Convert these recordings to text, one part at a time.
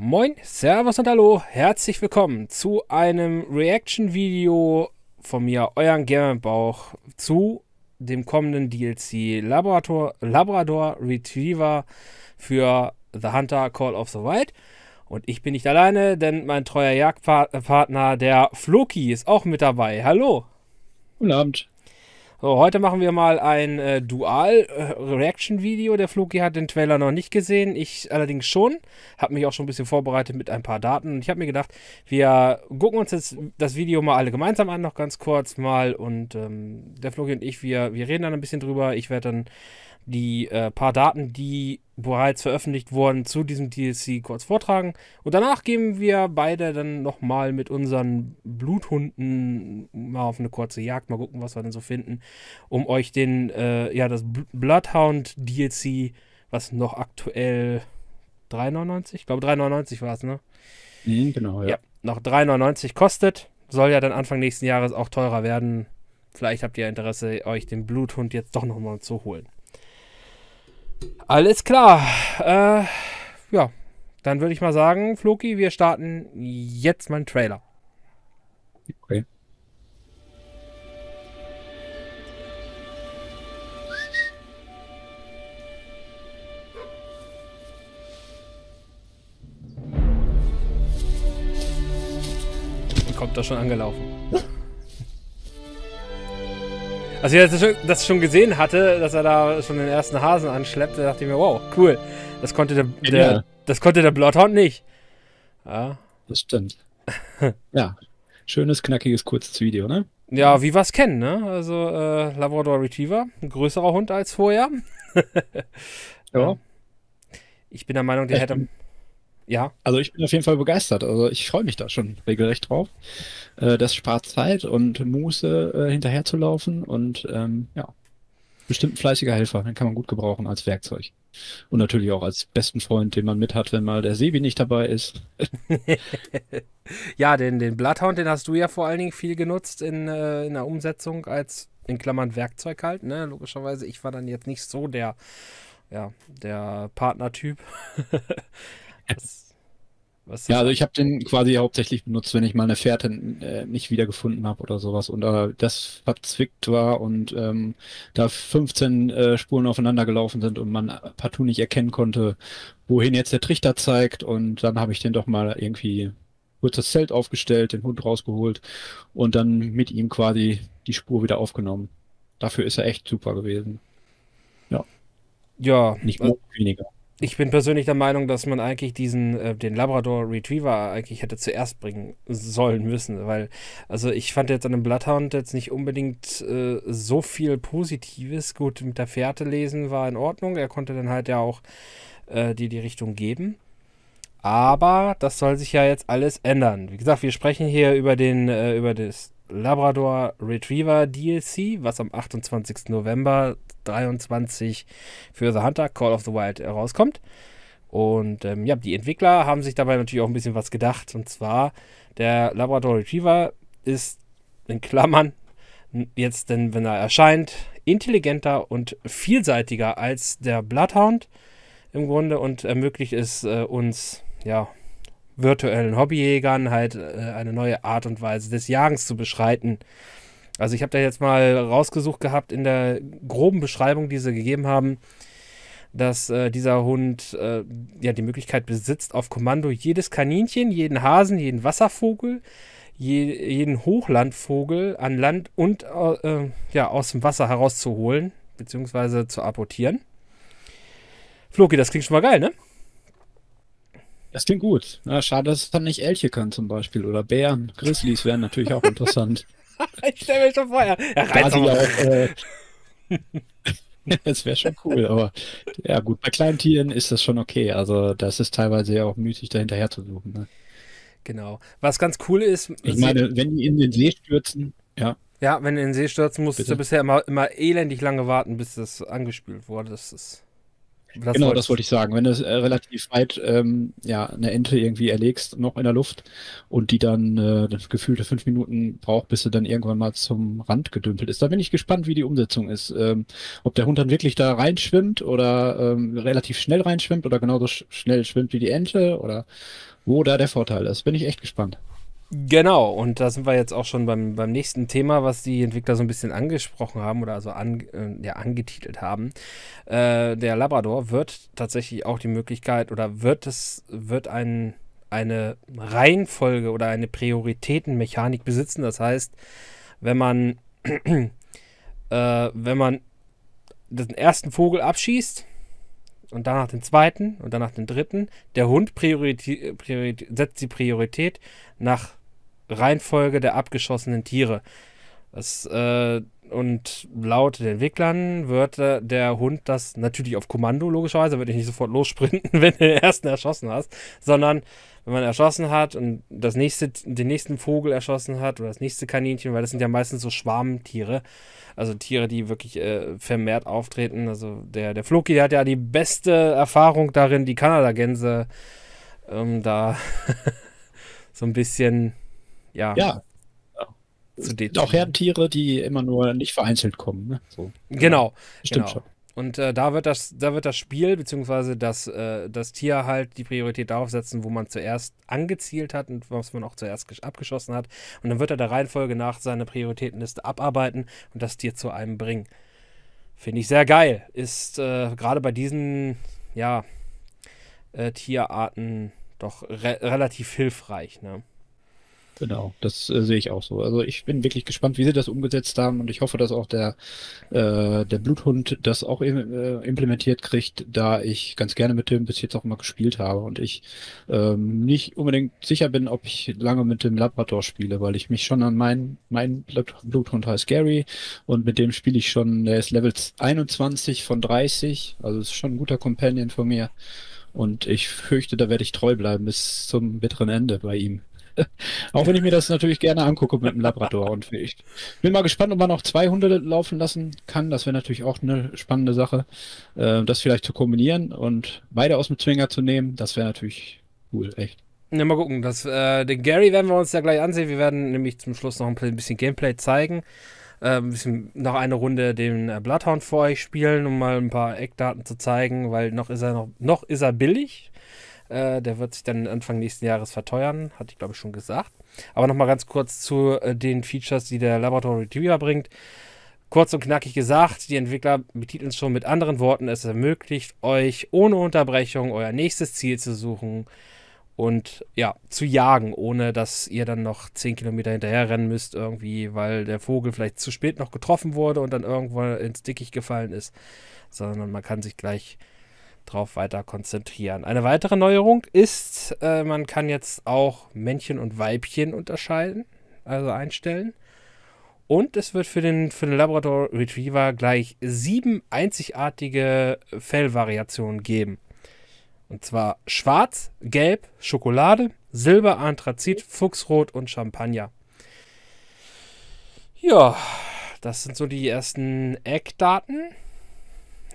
Moin, Servus und Hallo, herzlich willkommen zu einem Reaction-Video von mir, euren Gamerbauch, zu dem kommenden DLC Labrador, Labrador Retriever für The Hunter Call of the Wild. Und ich bin nicht alleine, denn mein treuer Jagdpartner, der Floki, ist auch mit dabei. Hallo. Guten Abend. So, heute machen wir mal ein äh, Dual-Reaction-Video. Der Floki hat den Trailer noch nicht gesehen, ich allerdings schon. Habe mich auch schon ein bisschen vorbereitet mit ein paar Daten. Und ich habe mir gedacht, wir gucken uns jetzt das Video mal alle gemeinsam an, noch ganz kurz mal. Und ähm, der Floki und ich, wir, wir reden dann ein bisschen drüber. Ich werde dann die äh, paar Daten, die bereits veröffentlicht wurden, zu diesem DLC kurz vortragen. Und danach gehen wir beide dann nochmal mit unseren Bluthunden mal auf eine kurze Jagd, mal gucken, was wir denn so finden, um euch den, äh, ja, das Bloodhound DLC, was noch aktuell 3,99? Ich glaube 3,99 war es, ne? Mhm, genau, ja. ja noch 3,99 kostet. Soll ja dann Anfang nächsten Jahres auch teurer werden. Vielleicht habt ihr Interesse, euch den Bluthund jetzt doch nochmal zu holen. Alles klar. Äh, ja, dann würde ich mal sagen, Floki, wir starten jetzt meinen Trailer. Okay. Kommt da schon angelaufen. Als ich das schon, das schon gesehen hatte, dass er da schon den ersten Hasen anschleppte, dachte ich mir, wow, cool. Das konnte der, der ja. das konnte der Bloodhound nicht. Ja. Das stimmt. ja. Schönes, knackiges, kurzes Video, ne? Ja, wie wir es kennen, ne? Also äh, Labrador Retriever, ein größerer Hund als vorher. ja. Ich bin der Meinung, der hätte. Ja. Also ich bin auf jeden Fall begeistert. Also ich freue mich da schon regelrecht drauf. Äh, das spart Zeit und Muße äh, hinterher zu laufen und ähm, ja, bestimmt ein fleißiger Helfer. Den kann man gut gebrauchen als Werkzeug. Und natürlich auch als besten Freund, den man mit hat, wenn mal der Sebi nicht dabei ist. ja, den, den Bloodhound, den hast du ja vor allen Dingen viel genutzt in, äh, in der Umsetzung als in Klammern Werkzeug halt, ne? Logischerweise, ich war dann jetzt nicht so der, ja, der Partnertyp. Was, was ja, also ich habe den quasi hauptsächlich benutzt, wenn ich mal eine Fährte äh, nicht wiedergefunden habe oder sowas und äh, das verzwickt war und ähm, da 15 äh, Spuren aufeinander gelaufen sind und man partout nicht erkennen konnte, wohin jetzt der Trichter zeigt und dann habe ich den doch mal irgendwie kurz das Zelt aufgestellt, den Hund rausgeholt und dann mit ihm quasi die Spur wieder aufgenommen. Dafür ist er echt super gewesen. Ja. Ja. Nicht mehr, weniger. Ich bin persönlich der Meinung, dass man eigentlich diesen, äh, den Labrador Retriever eigentlich hätte zuerst bringen sollen müssen, weil, also ich fand jetzt an dem Bloodhound jetzt nicht unbedingt äh, so viel Positives. Gut, mit der Fährte lesen war in Ordnung. Er konnte dann halt ja auch äh, dir die Richtung geben. Aber das soll sich ja jetzt alles ändern. Wie gesagt, wir sprechen hier über den, äh, über das Labrador Retriever DLC, was am 28. November 23 für The Hunter Call of the Wild herauskommt. Und ähm, ja, die Entwickler haben sich dabei natürlich auch ein bisschen was gedacht. Und zwar, der Labrador Retriever ist in Klammern jetzt, denn wenn er erscheint, intelligenter und vielseitiger als der Bloodhound im Grunde und ermöglicht es äh, uns, ja, virtuellen Hobbyjägern halt äh, eine neue Art und Weise des Jagens zu beschreiten. Also ich habe da jetzt mal rausgesucht gehabt in der groben Beschreibung, die sie gegeben haben, dass äh, dieser Hund äh, ja die Möglichkeit besitzt, auf Kommando jedes Kaninchen, jeden Hasen, jeden Wasservogel, je, jeden Hochlandvogel an Land und äh, ja, aus dem Wasser herauszuholen, beziehungsweise zu apportieren. Floki, das klingt schon mal geil, ne? Das klingt gut. Ja, schade, dass es dann nicht Elche kann zum Beispiel oder Bären. Grizzlies wären natürlich auch interessant. ich stelle mir schon vor, ja, reizt auch, äh, Das wäre schon cool, aber ja gut, bei kleinen Tieren ist das schon okay. Also das ist teilweise ja auch müßig, da hinterher zu suchen. Ne? Genau. Was ganz cool ist. Ich meine, wenn die in den See stürzen, ja. Ja, wenn du in den See stürzen, musstest Bitte? du bisher immer, immer elendig lange warten, bis das angespült wurde. Das ist. Das genau, das wollte ich sagen. Wenn du äh, relativ weit ähm, ja, eine Ente irgendwie erlegst, noch in der Luft und die dann äh, gefühlte fünf Minuten braucht, bis sie dann irgendwann mal zum Rand gedümpelt ist. Da bin ich gespannt, wie die Umsetzung ist. Ähm, ob der Hund dann wirklich da reinschwimmt oder ähm, relativ schnell reinschwimmt oder genauso sch schnell schwimmt wie die Ente oder wo da der Vorteil ist. Bin ich echt gespannt. Genau, und da sind wir jetzt auch schon beim, beim nächsten Thema, was die Entwickler so ein bisschen angesprochen haben oder also an, äh, ja, angetitelt haben. Äh, der Labrador wird tatsächlich auch die Möglichkeit oder wird es, wird ein, eine Reihenfolge oder eine Prioritätenmechanik besitzen. Das heißt, wenn man, äh, wenn man den ersten Vogel abschießt, und danach den zweiten und danach den dritten. Der Hund Priorität, Priorität, setzt die Priorität nach Reihenfolge der abgeschossenen Tiere. Das, äh, und laut den Entwicklern wird äh, der Hund das natürlich auf Kommando, logischerweise, wird nicht sofort lossprinten, wenn du den ersten erschossen hast, sondern wenn man erschossen hat und das nächste, den nächsten Vogel erschossen hat oder das nächste Kaninchen, weil das sind ja meistens so Schwarmtiere, also Tiere, die wirklich äh, vermehrt auftreten. Also der, der Floki, der hat ja die beste Erfahrung darin, die Kanadagänse ähm, da so ein bisschen ja. Ja. Zu auch Herdentiere, die immer nur nicht vereinzelt kommen. Ne? So. Genau. Stimmt genau. schon. Und äh, da wird das, da wird das Spiel bzw. Das, äh, das Tier halt die Priorität darauf setzen, wo man zuerst angezielt hat und was man auch zuerst abgeschossen hat. Und dann wird er der Reihenfolge nach seine Prioritätenliste abarbeiten und das Tier zu einem bringen. Finde ich sehr geil. Ist äh, gerade bei diesen ja, äh, Tierarten doch re relativ hilfreich. Ne? Genau, das äh, sehe ich auch so. Also ich bin wirklich gespannt, wie sie das umgesetzt haben und ich hoffe, dass auch der, äh, der Bluthund das auch äh, implementiert kriegt, da ich ganz gerne mit dem bis jetzt auch immer gespielt habe und ich ähm, nicht unbedingt sicher bin, ob ich lange mit dem Labrador spiele, weil ich mich schon an meinen, mein Bluthund heißt Gary und mit dem spiele ich schon, der ist Level 21 von 30, also ist schon ein guter Companion von mir. Und ich fürchte, da werde ich treu bleiben bis zum bitteren Ende bei ihm. Auch wenn ich mir das natürlich gerne angucke mit dem Labrador. Und ich bin mal gespannt, ob man auch zwei Hunde laufen lassen kann. Das wäre natürlich auch eine spannende Sache, äh, das vielleicht zu kombinieren und beide aus dem Zwinger zu nehmen. Das wäre natürlich cool, echt. Ja, mal gucken. Das, äh, den Gary werden wir uns ja gleich ansehen. Wir werden nämlich zum Schluss noch ein bisschen Gameplay zeigen. Äh, ein bisschen noch eine Runde den äh, Bloodhound vor euch spielen, um mal ein paar Eckdaten zu zeigen, weil noch ist er noch, noch ist er billig. Äh, der wird sich dann Anfang nächsten Jahres verteuern, hatte ich glaube ich schon gesagt. Aber nochmal ganz kurz zu äh, den Features, die der Laboratory Retriever bringt. Kurz und knackig gesagt, die Entwickler betiteln es schon mit anderen Worten. Es ermöglicht euch ohne Unterbrechung euer nächstes Ziel zu suchen und ja, zu jagen, ohne dass ihr dann noch 10 Kilometer hinterher rennen müsst, irgendwie, weil der Vogel vielleicht zu spät noch getroffen wurde und dann irgendwo ins Dickicht gefallen ist. Sondern man kann sich gleich drauf weiter konzentrieren. Eine weitere Neuerung ist, äh, man kann jetzt auch Männchen und Weibchen unterscheiden, also einstellen. Und es wird für den, für den Labrador Retriever gleich sieben einzigartige Fellvariationen geben. Und zwar schwarz, gelb, Schokolade, Silber, Anthrazit, Fuchsrot und Champagner. Ja, das sind so die ersten Eckdaten.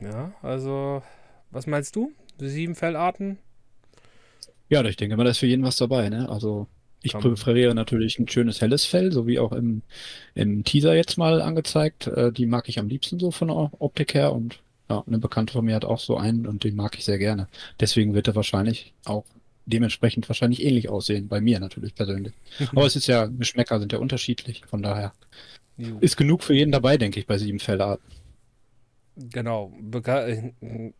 Ja, also was meinst du? Sieben Fellarten? Ja, ich denke mal, da ist für jeden was dabei. Ne? Also ich Komm. präferiere natürlich ein schönes helles Fell, so wie auch im, im Teaser jetzt mal angezeigt. Äh, die mag ich am liebsten so von der Optik her und ja, eine Bekannte von mir hat auch so einen und den mag ich sehr gerne. Deswegen wird er wahrscheinlich auch dementsprechend wahrscheinlich ähnlich aussehen, bei mir natürlich persönlich. Aber es ist ja, Geschmäcker sind ja unterschiedlich, von daher jo. ist genug für jeden dabei, denke ich, bei sieben Fellarten. Genau, Beka äh,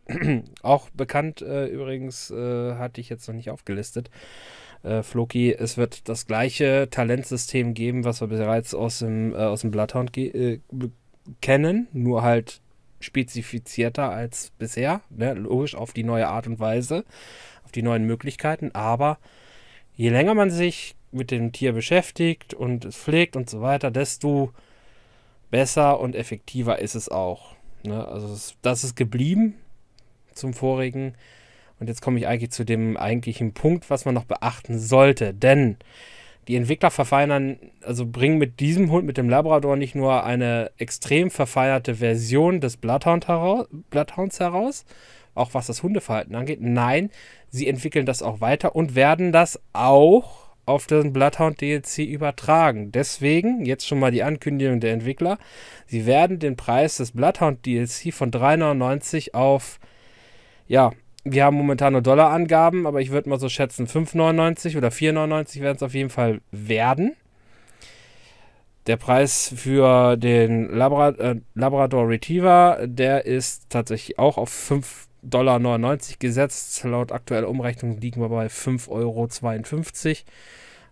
auch bekannt äh, übrigens, äh, hatte ich jetzt noch nicht aufgelistet. Äh, Floki, es wird das gleiche Talentsystem geben, was wir bereits aus dem, äh, aus dem Bloodhound äh, kennen, nur halt spezifizierter als bisher. Ne? Logisch auf die neue Art und Weise, auf die neuen Möglichkeiten, aber je länger man sich mit dem Tier beschäftigt und es pflegt und so weiter, desto besser und effektiver ist es auch. Ne? Also das ist geblieben zum vorigen. Und jetzt komme ich eigentlich zu dem eigentlichen Punkt, was man noch beachten sollte. Denn die Entwickler verfeinern, also bringen mit diesem Hund, mit dem Labrador, nicht nur eine extrem verfeierte Version des Bloodhound heraus, Bloodhounds heraus, auch was das Hundeverhalten angeht. Nein, sie entwickeln das auch weiter und werden das auch auf den Bloodhound DLC übertragen. Deswegen, jetzt schon mal die Ankündigung der Entwickler, sie werden den Preis des Bloodhound DLC von 3,99 auf, ja, wir haben momentan nur Dollarangaben, aber ich würde mal so schätzen, 5,99 oder 4,99 werden es auf jeden Fall werden. Der Preis für den Labra äh, Labrador Retriever, der ist tatsächlich auch auf 5,99 Dollar gesetzt. Laut aktueller Umrechnung liegen wir bei 5,52 Euro.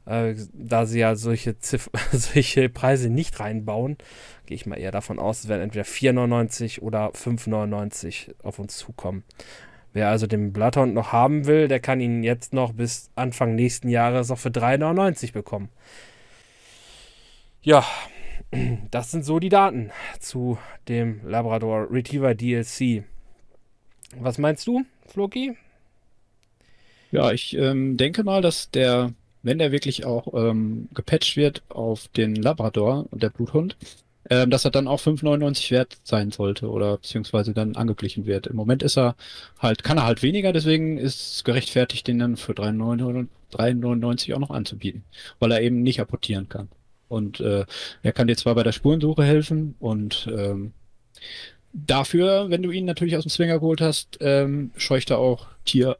Äh, da sie ja solche, Ziff solche Preise nicht reinbauen, gehe ich mal eher davon aus, es werden entweder 4,99 oder 5,99 auf uns zukommen. Wer also den Bloodhound noch haben will, der kann ihn jetzt noch bis Anfang nächsten Jahres auch für 3,99 bekommen. Ja, das sind so die Daten zu dem Labrador Retriever DLC. Was meinst du, Floki? Ja, ich ähm, denke mal, dass der, wenn der wirklich auch ähm, gepatcht wird auf den Labrador und der Bluthund, ähm, dass er dann auch 5,99 wert sein sollte oder beziehungsweise dann angeglichen wird. Im Moment ist er halt, kann er halt weniger, deswegen ist es gerechtfertigt, den dann für 3,99 auch noch anzubieten, weil er eben nicht apportieren kann. Und äh, er kann dir zwar bei der Spurensuche helfen und ähm, dafür, wenn du ihn natürlich aus dem Zwinger geholt hast, ähm, scheucht er auch Tier,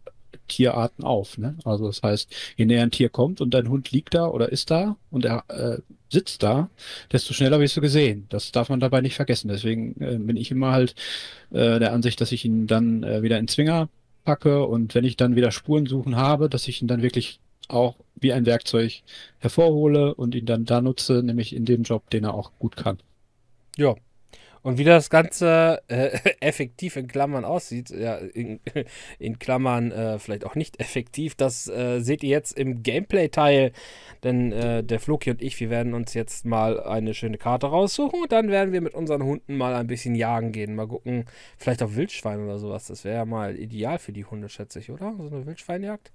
Tierarten auf. Ne? Also das heißt, je näher ein Tier kommt und dein Hund liegt da oder ist da und er äh, sitzt da, desto schneller wirst du gesehen. Das darf man dabei nicht vergessen. Deswegen äh, bin ich immer halt äh, der Ansicht, dass ich ihn dann äh, wieder in Zwinger packe und wenn ich dann wieder Spuren suchen habe, dass ich ihn dann wirklich auch wie ein Werkzeug hervorhole und ihn dann da nutze, nämlich in dem Job, den er auch gut kann. Ja, und wie das Ganze äh, effektiv in Klammern aussieht, ja, in, in Klammern äh, vielleicht auch nicht effektiv, das äh, seht ihr jetzt im Gameplay-Teil. Denn äh, der Floki und ich, wir werden uns jetzt mal eine schöne Karte raussuchen und dann werden wir mit unseren Hunden mal ein bisschen jagen gehen. Mal gucken, vielleicht auf Wildschwein oder sowas. Das wäre ja mal ideal für die Hunde, schätze ich, oder? So eine Wildschweinjagd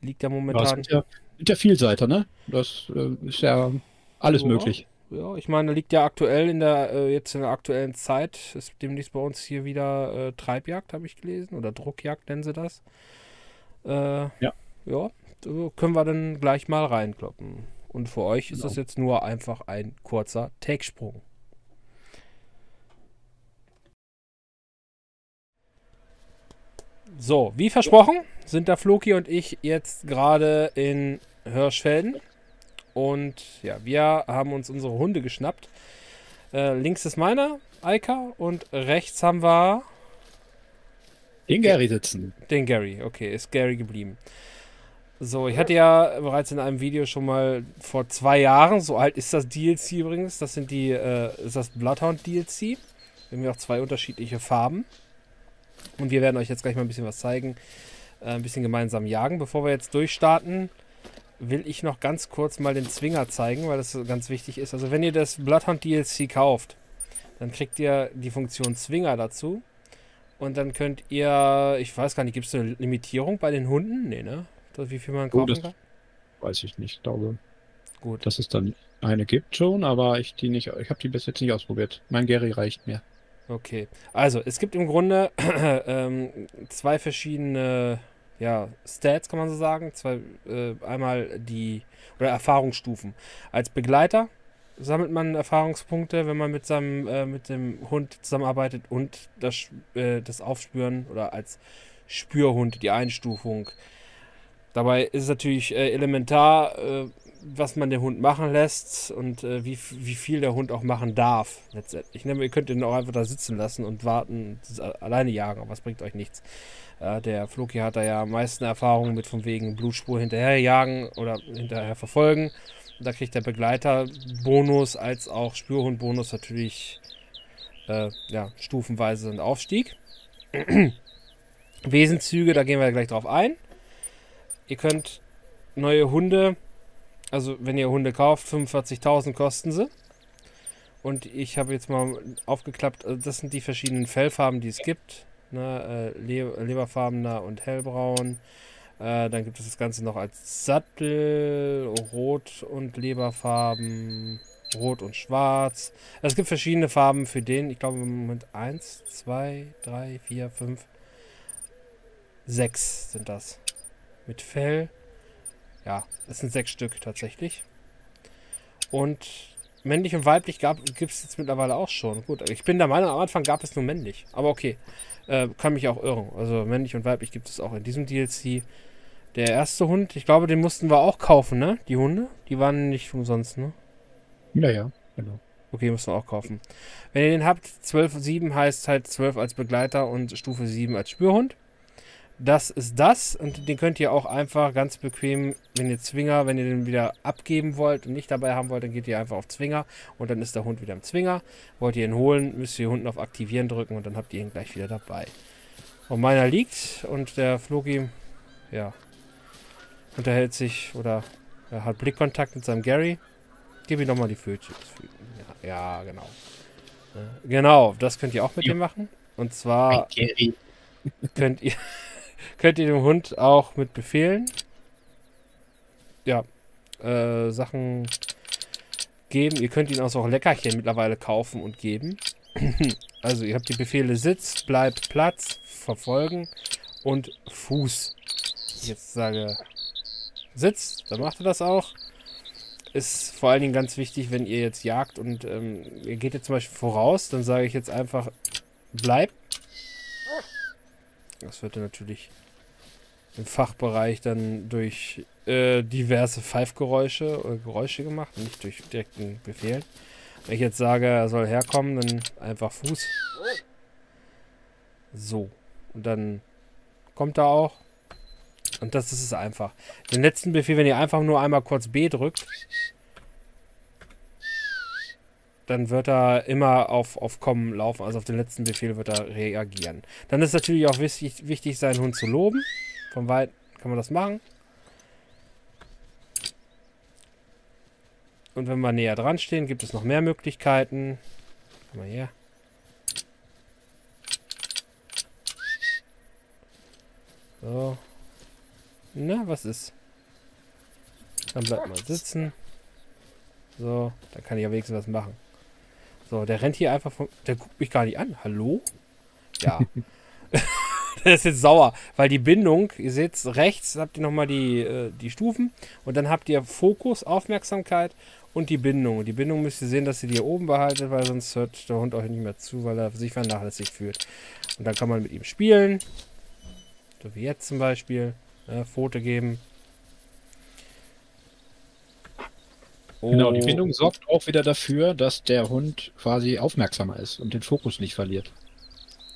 liegt ja momentan. Ja, mit, mit der Vielseiter, ne? Das äh, ist ja alles so. möglich ja, ich meine, liegt ja aktuell in der, äh, jetzt in der aktuellen Zeit, ist demnächst bei uns hier wieder äh, Treibjagd, habe ich gelesen, oder Druckjagd nennen sie das. Äh, ja. Ja, so können wir dann gleich mal reinkloppen. Und für euch ist genau. das jetzt nur einfach ein kurzer Take-Sprung. So, wie versprochen, sind da Floki und ich jetzt gerade in Hirschfelden. Und ja, wir haben uns unsere Hunde geschnappt. Äh, links ist meiner, Eika, und rechts haben wir. Den Gary sitzen. Den Gary, okay, ist Gary geblieben. So, ich hatte ja bereits in einem Video schon mal vor zwei Jahren, so alt ist das DLC übrigens, das sind die, äh, ist das Bloodhound DLC. Wir haben ja auch zwei unterschiedliche Farben. Und wir werden euch jetzt gleich mal ein bisschen was zeigen. Äh, ein bisschen gemeinsam jagen. Bevor wir jetzt durchstarten, will ich noch ganz kurz mal den Zwinger zeigen, weil das ganz wichtig ist. Also wenn ihr das Bloodhound DLC kauft, dann kriegt ihr die Funktion Zwinger dazu. Und dann könnt ihr, ich weiß gar nicht, gibt es eine Limitierung bei den Hunden? Nee, ne? Wie viel man kaufen oh, kann? Weiß ich nicht, glaube. Gut. Dass es dann eine gibt schon, aber ich die nicht, ich habe die bis jetzt nicht ausprobiert. Mein Gary reicht mir. Okay. Also, es gibt im Grunde ähm, zwei verschiedene ja, Stats, kann man so sagen. Zwei, äh, einmal die oder Erfahrungsstufen. Als Begleiter sammelt man Erfahrungspunkte, wenn man mit seinem äh, mit dem Hund zusammenarbeitet und das, äh, das Aufspüren oder als Spürhund die Einstufung. Dabei ist es natürlich äh, elementar, äh, was man den Hund machen lässt und äh, wie, wie viel der Hund auch machen darf letztendlich. Ne? Ihr könnt ihn auch einfach da sitzen lassen und warten, alleine jagen, aber es bringt euch nichts. Ja, der Floki hat da ja am meisten Erfahrung mit von wegen Blutspur hinterherjagen oder hinterher verfolgen. da kriegt der Begleiter Bonus als auch Spürhund-Bonus natürlich äh, ja, stufenweise einen Aufstieg. Wesenszüge, da gehen wir gleich drauf ein. Ihr könnt neue Hunde, also wenn ihr Hunde kauft, 45.000 kosten sie. Und ich habe jetzt mal aufgeklappt, also das sind die verschiedenen Fellfarben, die es gibt ne, äh, Le leberfarbener und hellbraun. Äh, dann gibt es das Ganze noch als Sattel, rot und Leberfarben, rot und schwarz. Also es gibt verschiedene Farben für den. Ich glaube im Moment 1, 2, 3, 4, 5, Sechs sind das. Mit Fell. Ja, das sind sechs Stück tatsächlich. Und männlich und weiblich gibt es jetzt mittlerweile auch schon. Gut, ich bin der Meinung, am Anfang gab es nur männlich. Aber okay, äh, kann mich auch irren. Also männlich und weiblich gibt es auch in diesem DLC. Der erste Hund, ich glaube, den mussten wir auch kaufen, ne? Die Hunde? Die waren nicht umsonst, ne? Ja, ja, genau. Okay, müssen wir auch kaufen. Wenn ihr den habt, 12.7 heißt halt 12 als Begleiter und Stufe 7 als Spürhund. Das ist das und den könnt ihr auch einfach ganz bequem, wenn ihr Zwinger, wenn ihr den wieder abgeben wollt und nicht dabei haben wollt, dann geht ihr einfach auf Zwinger und dann ist der Hund wieder im Zwinger. Wollt ihr ihn holen, müsst ihr unten auf Aktivieren drücken und dann habt ihr ihn gleich wieder dabei. Und meiner liegt und der Floki, ja, unterhält sich oder er hat Blickkontakt mit seinem Gary. Gib ihm nochmal die Fötchen. Ja, ja, genau. Genau, das könnt ihr auch mit ja. dem machen. Und zwar könnt ihr könnt ihr dem Hund auch mit Befehlen ja, äh, Sachen geben. Ihr könnt ihn auch so Leckerchen mittlerweile kaufen und geben. also ihr habt die Befehle Sitz, Bleib, Platz, Verfolgen und Fuß. Ich jetzt sage Sitz, dann macht er das auch. Ist vor allen Dingen ganz wichtig, wenn ihr jetzt jagt und ähm, ihr geht jetzt zum Beispiel voraus, dann sage ich jetzt einfach Bleib. Das wird natürlich im Fachbereich dann durch äh, diverse Pfeifgeräusche oder Geräusche gemacht, nicht durch direkten Befehl. Wenn ich jetzt sage, er soll herkommen, dann einfach Fuß. So. Und dann kommt er auch. Und das ist es einfach. Den letzten Befehl, wenn ihr einfach nur einmal kurz B drückt, dann wird er immer auf, auf Kommen laufen. Also auf den letzten Befehl wird er reagieren. Dann ist natürlich auch wichtig, wichtig seinen Hund zu loben. Von weit kann man das machen. Und wenn wir näher dran stehen, gibt es noch mehr Möglichkeiten. Komm mal her. So. Na, was ist? Dann bleibt mal sitzen. So, dann kann ich ja wenigstens was machen. So, der rennt hier einfach von. Der guckt mich gar nicht an. Hallo? Ja. der ist jetzt sauer, weil die Bindung, ihr seht rechts, habt ihr nochmal die, äh, die Stufen und dann habt ihr Fokus, Aufmerksamkeit und die Bindung. Die Bindung müsst ihr sehen, dass ihr die hier oben behaltet, weil sonst hört der Hund auch nicht mehr zu, weil er sich vernachlässigt fühlt. Und dann kann man mit ihm spielen. So wie jetzt zum Beispiel. Ja, Foto geben. Oh. Genau, die Bindung sorgt auch wieder dafür, dass der Hund quasi aufmerksamer ist und den Fokus nicht verliert.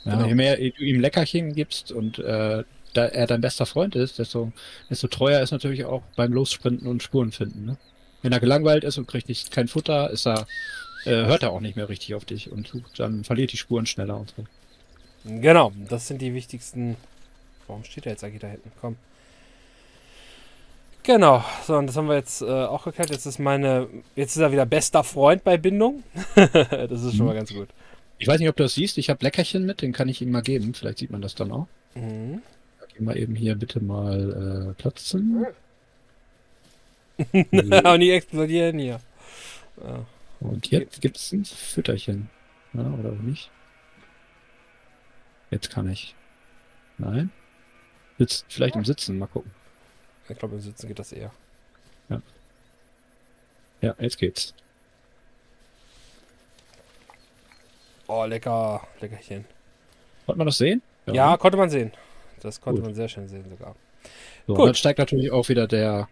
Ja. Je mehr du ihm Leckerchen gibst und äh, da er dein bester Freund ist, desto, desto treuer ist natürlich auch beim Lossprinten und Spuren finden. Ne? Wenn er gelangweilt ist und kriegt nicht, kein Futter, ist er, äh, hört er auch nicht mehr richtig auf dich und dann verliert die Spuren schneller und so. Genau, das sind die wichtigsten. Warum steht er jetzt eigentlich da hinten? Komm. Genau, so und das haben wir jetzt äh, auch geklärt. Jetzt ist meine, jetzt ist er wieder bester Freund bei Bindung. das ist schon mhm. mal ganz gut. Ich weiß nicht, ob du das siehst. Ich habe Leckerchen mit, den kann ich ihm mal geben. Vielleicht sieht man das dann auch. Mhm. Gehen wir eben hier bitte mal äh, platzen. Und die explodieren hier. Ja. Und jetzt gibt es ein Fütterchen. Ja, oder auch nicht? Jetzt kann ich. Nein? Sitzt vielleicht im Sitzen, mal gucken. Ich glaube, im Sitzen geht das eher. Ja. Ja, jetzt geht's. Oh, lecker. Leckerchen. Konnte man das sehen? Ja, ja konnte man sehen. Das konnte Gut. man sehr schön sehen sogar. So, Gut. dann steigt natürlich auch wieder der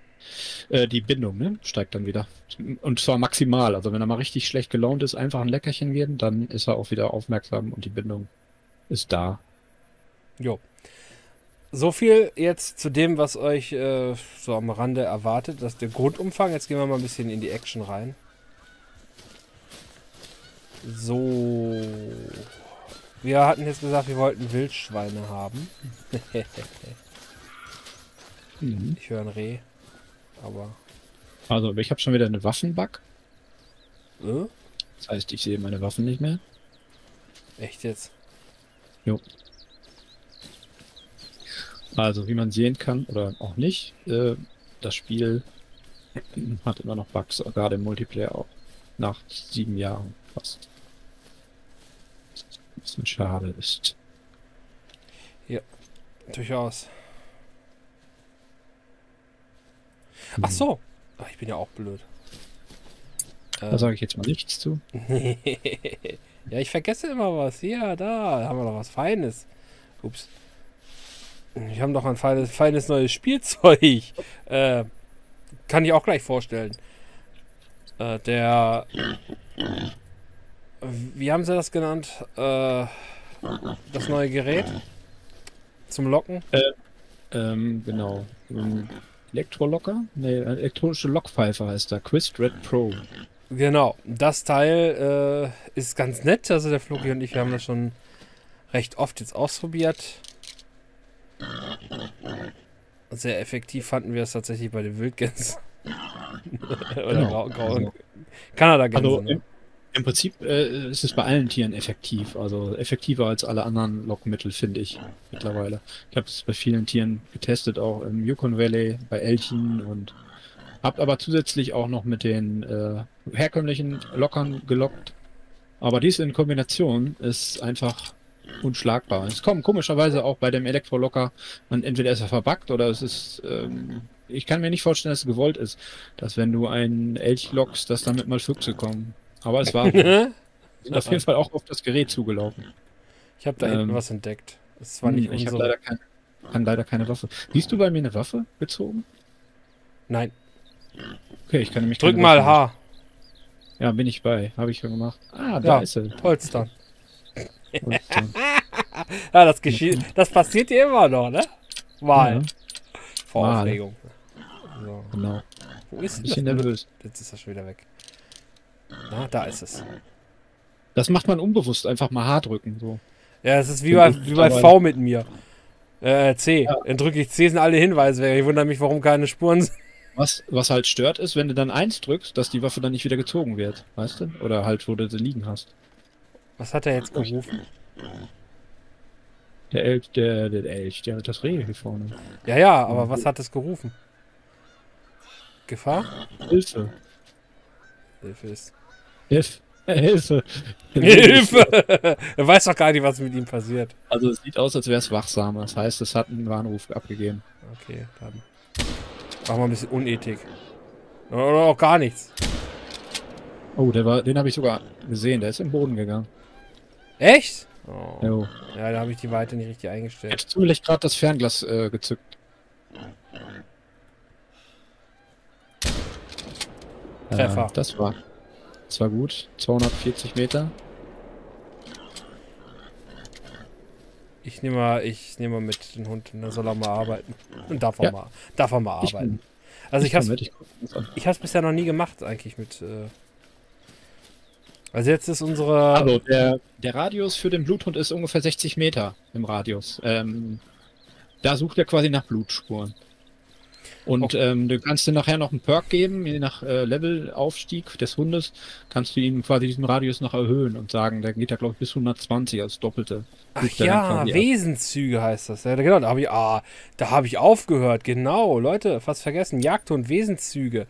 äh, die Bindung, ne? Steigt dann wieder. Und zwar maximal. Also wenn er mal richtig schlecht gelaunt ist, einfach ein Leckerchen geben, dann ist er auch wieder aufmerksam und die Bindung ist da. Jo. So viel jetzt zu dem, was euch äh, so am Rande erwartet. Das ist der Grundumfang. Jetzt gehen wir mal ein bisschen in die Action rein. So. Wir hatten jetzt gesagt, wir wollten Wildschweine haben. mhm. Ich höre ein Reh. Aber. Also, ich habe schon wieder eine Waffenbug. Äh? Das heißt, ich sehe meine Waffen nicht mehr. Echt jetzt? Jo. Also, wie man sehen kann, oder auch nicht, äh, das Spiel hat immer noch Bugs, gerade im Multiplayer auch. Nach sieben Jahren fast bisschen schade ist. Ja. Durchaus. Ach so. Ach, ich bin ja auch blöd. Da ähm. sage ich jetzt mal nichts zu. ja, ich vergesse immer was. Hier, da, da haben wir noch was Feines. Ups. Wir haben doch ein feines, feines neues Spielzeug. Äh, kann ich auch gleich vorstellen. Äh, der. Wie haben sie das genannt? Äh, das neue Gerät? Zum Locken? Äh, ähm, genau. Elektrolocker? Ne, elektronische Lockpfeife heißt der. Quist Red Pro. Genau. Das Teil äh, ist ganz nett. Also der Floki und ich, wir haben das schon recht oft jetzt ausprobiert. Sehr effektiv fanden wir es tatsächlich bei den Wildgänsen. Oder genau. also, Kanada-Gänse. Also, ne? Im Prinzip äh, ist es bei allen Tieren effektiv, also effektiver als alle anderen Lockmittel, finde ich mittlerweile. Ich habe es bei vielen Tieren getestet, auch im Yukon Valley, bei Elchen und habe aber zusätzlich auch noch mit den äh, herkömmlichen Lockern gelockt. Aber dies in Kombination ist einfach unschlagbar. Es kommt komischerweise auch bei dem Elektrolocker, man entweder ist er verbuggt oder es ist, ähm, ich kann mir nicht vorstellen, dass es gewollt ist, dass wenn du einen Elch lockst, dass damit mal Füchse kommen. Aber es war sind auf jeden Fall auch auf das Gerät zugelaufen. Ich habe da ähm, hinten was entdeckt. Das war nicht Ich habe leider, kein, kann leider keine Waffe. Siehst du bei mir eine Waffe gezogen? Nein. Okay, ich kann nämlich. Drück mal H. Ja, bin ich bei. Habe ich schon gemacht. Ah, da ja, ist er. Polster. ja, das geschieht. Das passiert dir immer noch, ne? Mal. Ja. Vor Aufregung. So. Genau. Wo ist Ein bisschen nervös. Jetzt ist er schon wieder weg. Na, da ist es. Das macht man unbewusst, einfach mal H drücken. So. Ja, es ist wie bei, wie bei V mit mir. Äh, C. Ja. Dann drücke ich C, sind alle Hinweise weg. Ich wundere mich, warum keine Spuren sind. Was, was halt stört, ist, wenn du dann eins drückst, dass die Waffe dann nicht wieder gezogen wird. Weißt du? Oder halt, wo du sie liegen hast. Was hat er jetzt gerufen? Der Elch, der, der Elch, der hat das Reh hier vorne. Ja, ja, aber was hat es gerufen? Gefahr? Hilfe. Hilfe ist. Hilf, Hilfe. Hilfe! er weiß doch gar nicht, was mit ihm passiert. Also es sieht aus, als wäre es wachsam. Das heißt, es hat einen Warnruf abgegeben. Okay, dann. Machen wir ein bisschen Unethik. Oder auch gar nichts. Oh, der war, den habe ich sogar gesehen. Der ist im Boden gegangen. Echt? Oh. Ja, da habe ich die Weite nicht richtig eingestellt. Ich habe zufällig gerade das Fernglas äh, gezückt. Treffer. Äh, das war das war gut. 240 Meter. Ich nehme mal, ich nehme mal mit den Hund, dann soll er mal arbeiten. Und darf er ja. mal, darf er mal arbeiten. Ich also ich, ich habe ich hab's bisher noch nie gemacht eigentlich mit. Äh also jetzt ist unsere. Also der, der Radius für den Bluthund ist ungefähr 60 Meter im Radius. Ähm, da sucht er quasi nach Blutspuren. Und okay. ähm, du kannst dir nachher noch einen Perk geben, je nach äh, Levelaufstieg des Hundes, kannst du ihm quasi diesen Radius noch erhöhen und sagen, da geht er, glaube ich, bis 120 als Doppelte. Ach ja, Wesenszüge heißt das. Ja, genau, da habe ich, ah, da ich aufgehört. Genau, Leute, fast vergessen. Jagdhund, Wesenszüge.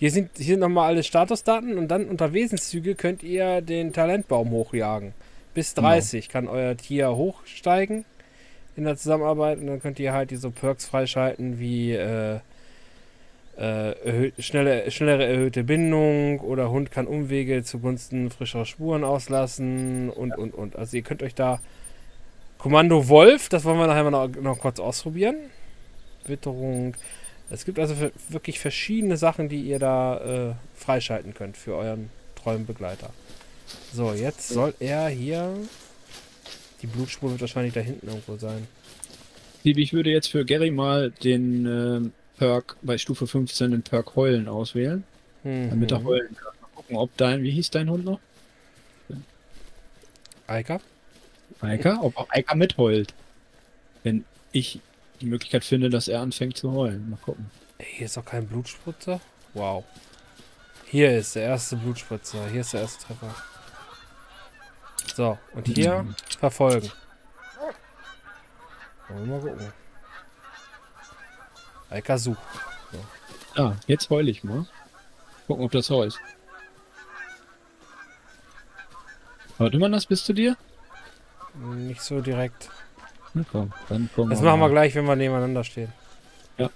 Hier sind, hier sind nochmal alle Statusdaten und dann unter Wesenszüge könnt ihr den Talentbaum hochjagen. Bis 30 genau. kann euer Tier hochsteigen in der Zusammenarbeit und dann könnt ihr halt diese Perks freischalten wie äh, äh, schnelle, schnellere erhöhte Bindung oder Hund kann Umwege zugunsten frischer Spuren auslassen und, und, und. Also ihr könnt euch da Kommando Wolf, das wollen wir nachher noch, noch kurz ausprobieren. Witterung. Es gibt also wirklich verschiedene Sachen, die ihr da äh, freischalten könnt für euren treuen Begleiter. So, jetzt soll er hier... Die Blutspur wird wahrscheinlich da hinten irgendwo sein. Ich würde jetzt für Gary mal den äh, Perk bei Stufe 15 den Perk Heulen auswählen. Mhm. Damit er heulen kann. Mal gucken, ob dein, wie hieß dein Hund noch? Eika? Eika? Ob auch Eika mitheult. Wenn ich die Möglichkeit finde, dass er anfängt zu heulen. Mal gucken. Ey, hier ist doch kein Blutspritzer. Wow. Hier ist der erste Blutspritzer. Hier ist der erste Treffer. So, und hier mhm. verfolgen. Mal gucken. Alka sucht. So. Ah, jetzt heul ich mal. Gucken, ob das heult. Hört man das bis zu dir? Nicht so direkt. Na komm, dann kommen Das wir machen wir gleich, wenn wir nebeneinander stehen. Ja.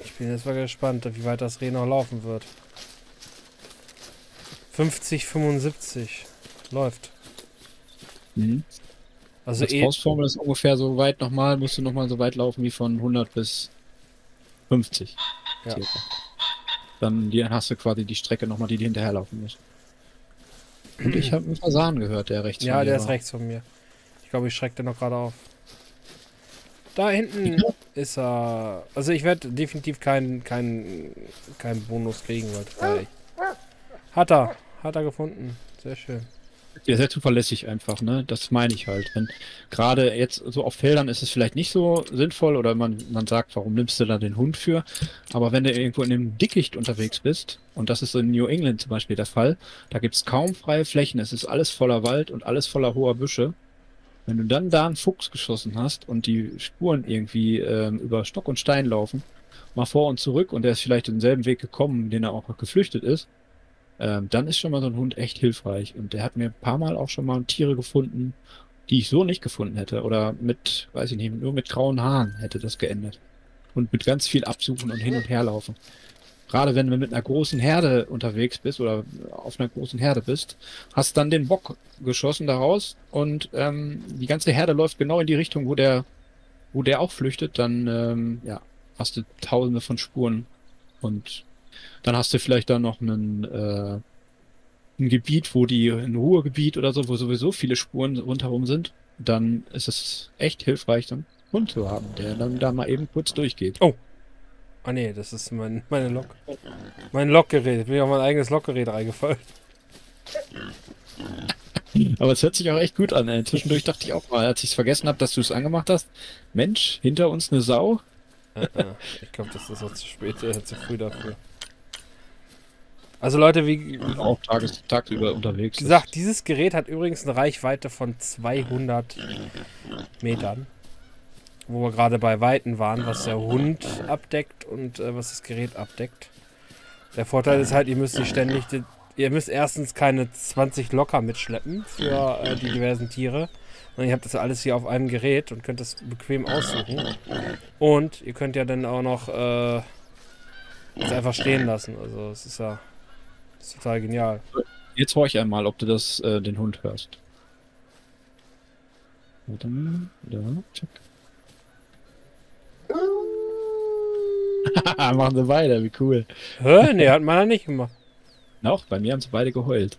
Ich bin jetzt mal gespannt, wie weit das Reh noch laufen wird. 50, 75. Läuft. Mhm. Also Als eh Faustformel ist ungefähr so weit nochmal, musst du nochmal so weit laufen wie von 100 bis 50. Ja. Dann hast du quasi die Strecke nochmal, die die hinterherlaufen muss. Und ich habe einen Fasan gehört, der rechts ja, von mir Ja, der war. ist rechts von mir. Ich glaube, ich schreckte noch gerade auf. Da hinten ja. ist er. Also ich werde definitiv keinen kein, kein Bonus kriegen, weil Hat er. Hat er gefunden. Sehr schön. Ja, sehr zuverlässig einfach, ne? Das meine ich halt. Wenn gerade jetzt so auf Feldern ist es vielleicht nicht so sinnvoll oder man, man sagt, warum nimmst du da den Hund für? Aber wenn du irgendwo in einem Dickicht unterwegs bist, und das ist in New England zum Beispiel der Fall, da gibt's kaum freie Flächen, es ist alles voller Wald und alles voller hoher Büsche. Wenn du dann da einen Fuchs geschossen hast und die Spuren irgendwie ähm, über Stock und Stein laufen, mal vor und zurück und der ist vielleicht denselben Weg gekommen, den er auch geflüchtet ist, ähm, dann ist schon mal so ein Hund echt hilfreich. Und der hat mir ein paar Mal auch schon mal Tiere gefunden, die ich so nicht gefunden hätte. Oder mit, weiß ich nicht, nur mit grauen Haaren hätte das geendet. Und mit ganz viel Absuchen und hin und her laufen. Gerade wenn du mit einer großen Herde unterwegs bist oder auf einer großen Herde bist, hast dann den Bock geschossen daraus und ähm, die ganze Herde läuft genau in die Richtung, wo der, wo der auch flüchtet, dann ähm, ja, hast du tausende von Spuren und dann hast du vielleicht dann noch einen, äh, ein Gebiet, wo die, ein Ruhegebiet oder so, wo sowieso viele Spuren rundherum sind. Dann ist es echt hilfreich, dann einen Hund zu haben, der dann da mal eben kurz durchgeht. Oh. Ah nee, das ist mein, meine Lok. Mein Lokgerät. Ich bin auf mein eigenes Lokgerät reingefallen. Aber es hört sich auch echt gut an. Ey. Zwischendurch dachte ich auch mal, als ich es vergessen habe, dass du es angemacht hast. Mensch, hinter uns eine Sau. Äh, äh. ich glaube, das ist auch zu spät, äh, zu früh dafür. Also Leute, wie auch tages, tagsüber unterwegs. Wie gesagt, dieses Gerät hat übrigens eine Reichweite von 200 Metern. Wo wir gerade bei Weiten waren, was der Hund abdeckt und äh, was das Gerät abdeckt. Der Vorteil ist halt, ihr müsst nicht ständig, ihr müsst erstens keine 20 locker mitschleppen für äh, die diversen Tiere. Sondern ihr habt das alles hier auf einem Gerät und könnt das bequem aussuchen. Und ihr könnt ja dann auch noch äh, das einfach stehen lassen. Also es ist ja das ist total genial. Jetzt horch einmal, ob du das, äh, den Hund hörst. Warte mal. Da, check. Machen sie beide, wie cool. Hä? Nee, hat meiner nicht gemacht. Noch? Bei mir haben sie beide geheult.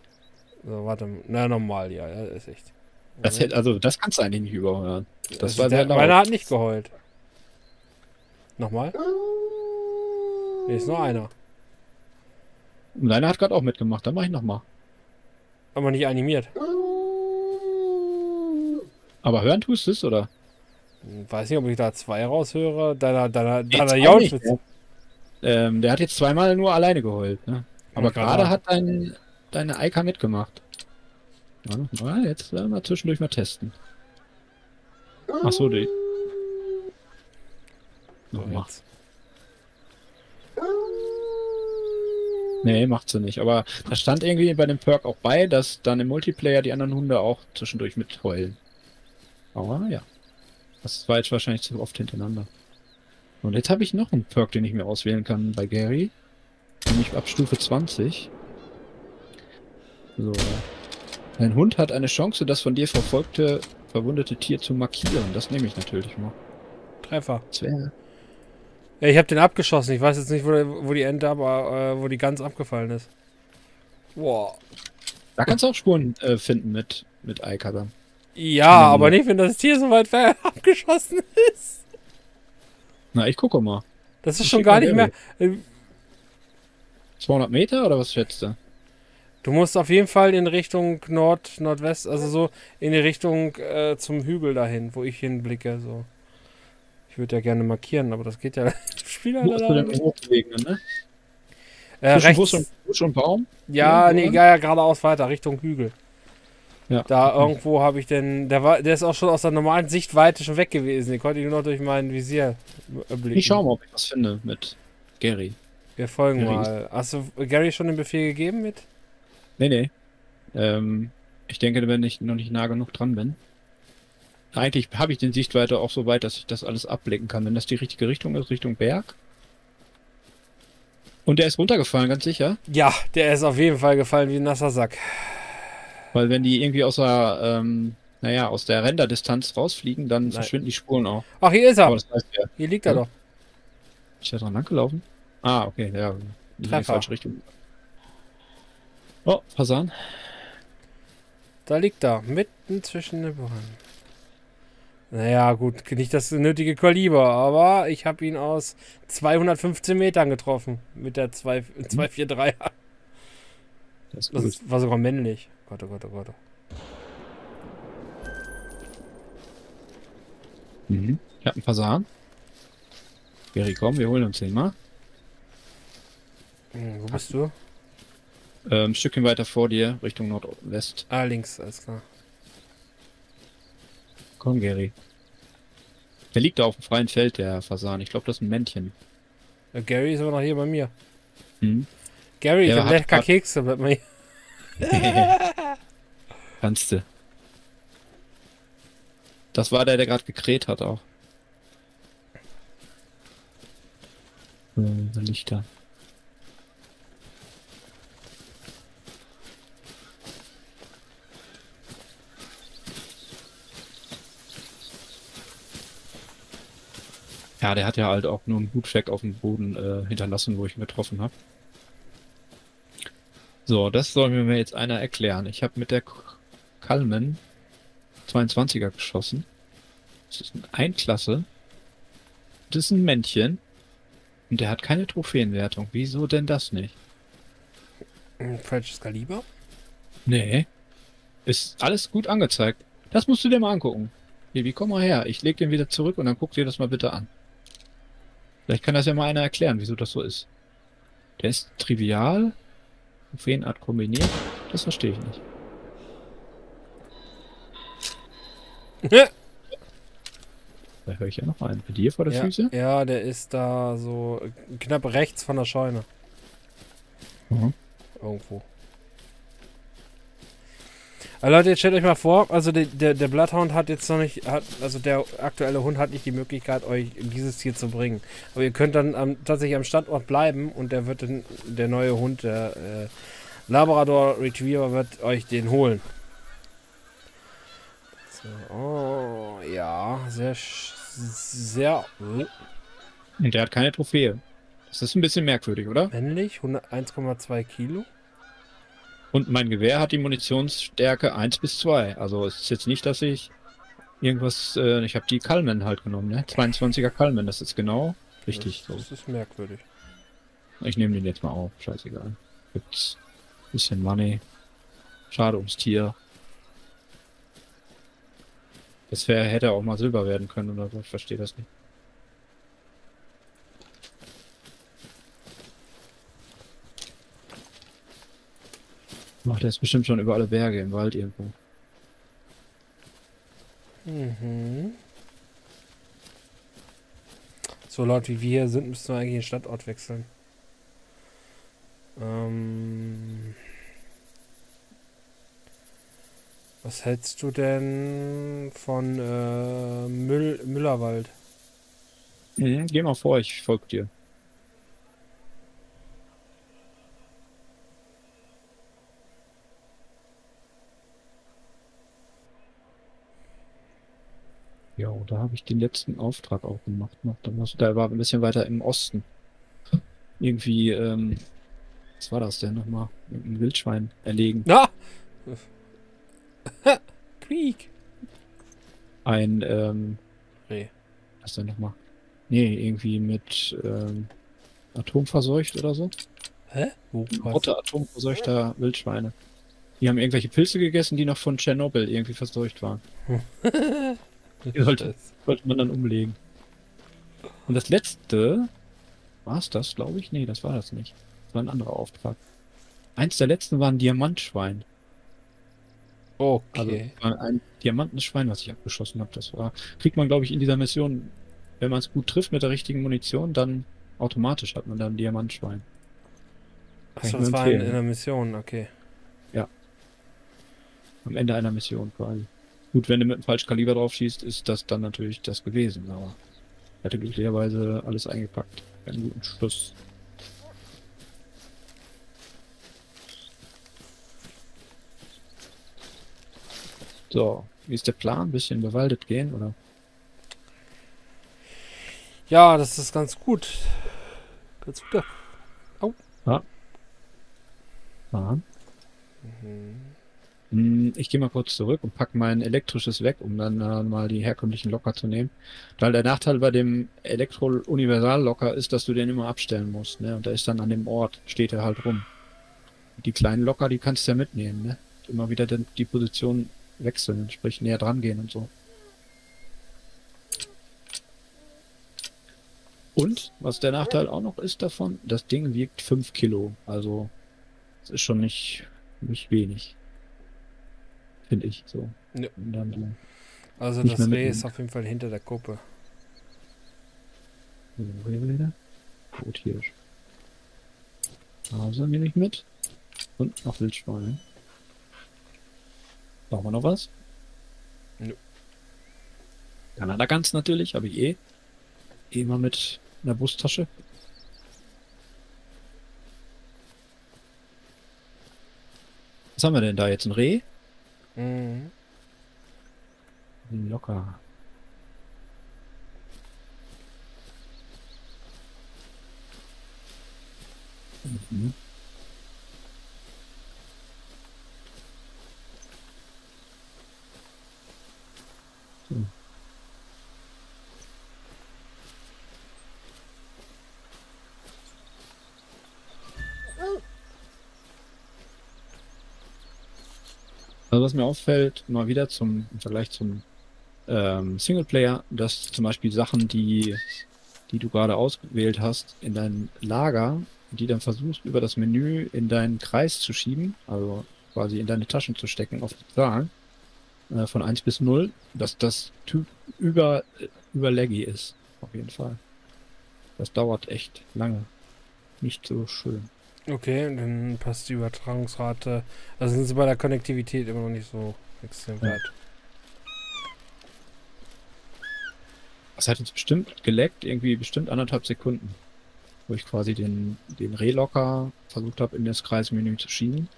So, warte, na normal, ja, ja ist echt. Das hätte, also, das kannst du eigentlich nicht überhören. Das, das war der, Meiner hat nicht geheult. Nochmal? Nee, ist nur einer. Deiner hat gerade auch mitgemacht, dann mach ich nochmal. Aber nicht animiert. Aber hören tust du es, oder? Weiß nicht, ob ich da zwei raushöre. Deiner, deiner, deiner Jaunschwitz. Ähm, der hat jetzt zweimal nur alleine geheult, ne? Aber gerade hat dein, deine Eika mitgemacht. Ja, jetzt werden wir zwischendurch mal testen. Achso, die. Nochmal. So, Nee, macht sie nicht. Aber da stand irgendwie bei dem Perk auch bei, dass dann im Multiplayer die anderen Hunde auch zwischendurch mit heulen. Aber ja. Das war jetzt wahrscheinlich zu oft hintereinander. Und jetzt habe ich noch einen Perk, den ich mir auswählen kann bei Gary. Nämlich ab Stufe 20. So. Dein Hund hat eine Chance, das von dir verfolgte, verwundete Tier zu markieren. Das nehme ich natürlich mal. Treffer. Das wäre ja, ich habe den abgeschossen. Ich weiß jetzt nicht, wo, wo die Ente, aber äh, wo die ganz abgefallen ist. Boah. Da kannst du auch Spuren äh, finden mit, mit Eika dann. Ja, mhm. aber nicht, wenn das Tier so weit abgeschossen ist. Na, ich gucke mal. Das ist ich schon gar nicht mehr. 200 Meter oder was schätzt du? Du musst auf jeden Fall in Richtung Nord, Nordwest, also so in die Richtung äh, zum Hügel dahin, wo ich hinblicke. So würde ja gerne markieren, aber das geht ja im Spiel Wo ist denn hochgelegen, ne? Äh, rechts. Busch und, Busch und Baum? Ja, nee, ja, ja, geradeaus weiter, Richtung Hügel. Ja. Da okay. irgendwo habe ich den, der war, der ist auch schon aus der normalen Sichtweite schon weg gewesen. Den konnte ich nur noch durch mein Visier blicken. Ich schau mal, ob ich was finde mit Gary. Wir folgen Gary. mal. Hast du Gary schon den Befehl gegeben mit? Nee, nee. Ähm, Ich denke, wenn ich noch nicht nah genug dran bin. Eigentlich habe ich den Sichtweite auch so weit, dass ich das alles abblicken kann. Wenn das die richtige Richtung ist, Richtung Berg. Und der ist runtergefallen, ganz sicher. Ja, der ist auf jeden Fall gefallen wie ein nasser Sack. Weil wenn die irgendwie aus der, ähm, naja, aus der Renderdistanz rausfliegen, dann Nein. verschwinden die Spuren auch. Ach, hier ist er. Das heißt, ja. Hier liegt er ja. doch. Ist er dran langgelaufen? Ah, okay, ja. In die falsche Richtung. Oh, Fasan. Da liegt er, mitten zwischen den Bäumen. Naja, gut, nicht das nötige Kaliber, aber ich habe ihn aus 215 Metern getroffen mit der 243er. Das, das war sogar männlich. Gott, oh Gott, oh Gott. Mhm. Ich habe einen Fasan. Gary, komm, wir holen uns den mal. Hm, wo bist du? Ähm, ein Stückchen weiter vor dir, Richtung Nordwest. Ah, links, alles klar. Komm, Gary. Der liegt da auf dem freien Feld, der Fasan. Ich glaube, das ist ein Männchen. Ja, Gary ist aber noch hier bei mir. Hm? Gary, der ich hab lecker Kekse, bleib mal hier. Kannst du. Das war der, der gerade gekräht hat auch. Äh, Ja, der hat ja halt auch nur einen Blutfleck auf dem Boden äh, hinterlassen, wo ich ihn getroffen habe. So, das soll mir jetzt einer erklären. Ich habe mit der Kalmen 22er geschossen. Das ist ein Einklasse. Das ist ein Männchen. Und der hat keine Trophäenwertung. Wieso denn das nicht? Falsches Kaliber? Nee. Ist alles gut angezeigt. Das musst du dir mal angucken. Baby, komm mal her. Ich leg den wieder zurück und dann guck dir das mal bitte an. Vielleicht kann das ja mal einer erklären, wieso das so ist. Der ist trivial, Feenart kombiniert. Das verstehe ich nicht. Ja. Da höre ich ja noch einen. Bei dir vor der ja, Füße? Ja, der ist da so knapp rechts von der Scheune. Mhm. Irgendwo. Also Leute, jetzt stellt euch mal vor, also der, der, der Bloodhound hat jetzt noch nicht, hat, also der aktuelle Hund hat nicht die Möglichkeit, euch dieses Tier zu bringen. Aber ihr könnt dann am, tatsächlich am Standort bleiben und der wird den, der neue Hund, der äh, Labrador Retriever, wird euch den holen. So, oh, ja, sehr, sehr. Oh. Und der hat keine Trophäe. Das ist ein bisschen merkwürdig, oder? Männlich, 1,2 Kilo. Und mein Gewehr hat die Munitionsstärke 1 bis 2. Also es ist jetzt nicht, dass ich irgendwas. Äh, ich habe die Kalmen halt genommen, ne? 22er Kalmen, das ist genau richtig. Das, das ist merkwürdig. Ich nehme den jetzt mal auf, scheißegal. Gibt's ein bisschen Money. Schade ums Tier. Das wär, hätte auch mal Silber werden können oder so, ich verstehe das nicht. Ach, der ist bestimmt schon über alle Berge im Wald irgendwo. Mhm. So laut wie wir hier sind, müssen wir eigentlich den Standort wechseln. Ähm Was hältst du denn von äh, Müll Müllerwald? Mhm, geh mal vor, ich folge dir. Ja, da habe ich den letzten Auftrag auch gemacht. Noch. Da war ein bisschen weiter im Osten. Irgendwie, ähm, was war das denn nochmal? Ein Wildschwein erlegen. Na! Quiek! Ein, ähm, nee. Was denn nochmal? Nee, irgendwie mit, ähm, Atom verseucht oder so. Hä? Wo? Rotte atomverseuchter Wildschweine. Die haben irgendwelche Pilze gegessen, die noch von Tschernobyl irgendwie verseucht waren. Die sollte, sollte man dann umlegen. Und das letzte, war es das, glaube ich? Nee, das war das nicht. Das war ein anderer Auftrag. Eins der letzten war ein Diamantschwein. Okay. Also ein Diamantenschwein, was ich abgeschossen habe. Das war, kriegt man, glaube ich, in dieser Mission, wenn man es gut trifft mit der richtigen Munition, dann automatisch hat man dann ein Diamantschwein. Achso, das war in, in der Mission, okay. Ja. Am Ende einer Mission quasi. Gut, wenn du mit einem falschen Kaliber drauf schießt, ist das dann natürlich das gewesen, aber hätte glücklicherweise alles eingepackt. Einen guten Schuss. So, wie ist der Plan? Ein bisschen bewaldet gehen, oder? Ja, das ist ganz gut. Ganz gut. Au. Fahren. Mhm. Ich gehe mal kurz zurück und packe mein elektrisches weg, um dann äh, mal die herkömmlichen Locker zu nehmen. Weil der Nachteil bei dem Elektro-Universal-Locker ist, dass du den immer abstellen musst. Ne? Und der ist dann an dem Ort, steht er halt rum. Die kleinen Locker, die kannst du ja mitnehmen. Ne? Immer wieder die Position wechseln, sprich näher dran gehen und so. Und, was der Nachteil auch noch ist davon, das Ding wiegt 5 Kilo. Also, das ist schon nicht, nicht wenig. Finde ich so. Ja. Dann, also das Reh ist auf jeden Fall hinter der Gruppe. Wo wieder? Rothirsch. Also nehme ich mit. Und noch Wildschweine. Brauchen wir noch was? Nö. Kanada ganz natürlich, habe ich eh. Immer mit einer Brusttasche. Was haben wir denn da jetzt? Ein Reh? Mhm. Locker. Mhm. Also was mir auffällt, mal wieder zum im Vergleich zum ähm, Singleplayer, dass zum Beispiel Sachen, die, die du gerade ausgewählt hast, in dein Lager, die dann versuchst über das Menü in deinen Kreis zu schieben, also quasi in deine Taschen zu stecken auf die Zahlen, äh, von 1 bis 0, dass das typ über, über laggy ist, auf jeden Fall. Das dauert echt lange. Nicht so schön. Okay, dann passt die Übertragungsrate. Also sind sie bei der Konnektivität immer noch nicht so extrem weit. Das hat jetzt bestimmt geleckt, irgendwie bestimmt anderthalb Sekunden. Wo ich quasi den, den Relocker versucht habe, in das Kreismenü zu schieben.